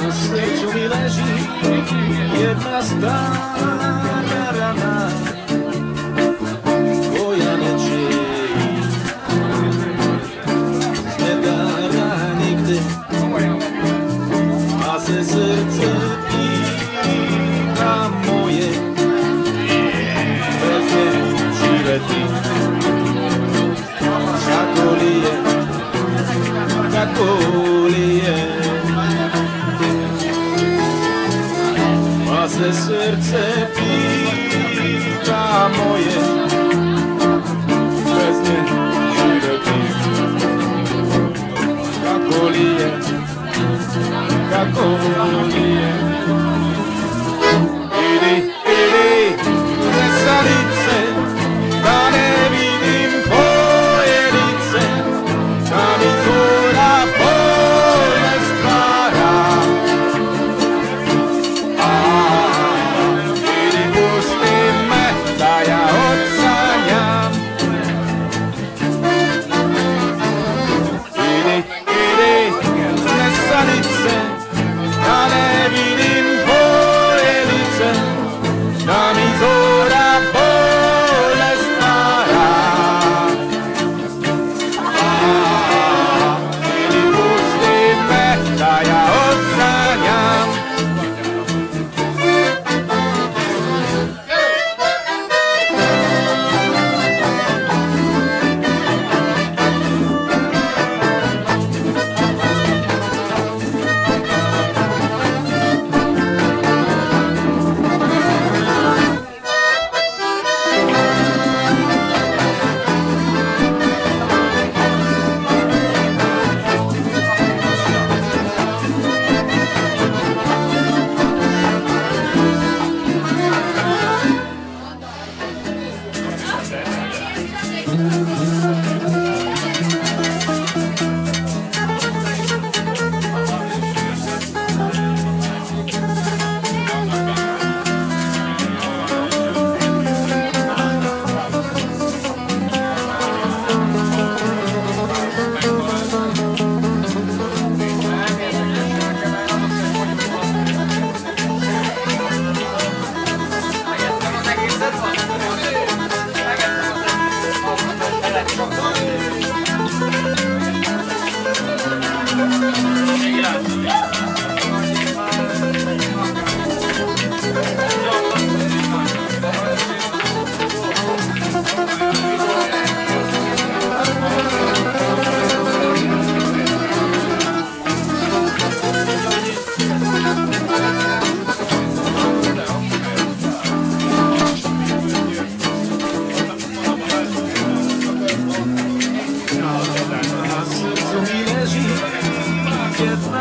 Năsniciunile și Ieta starea rea mea Voia necei Stegarea nigde A se srce Tika moje Bezve și retin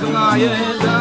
kınayı da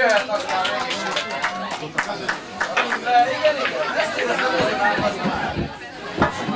Yeah,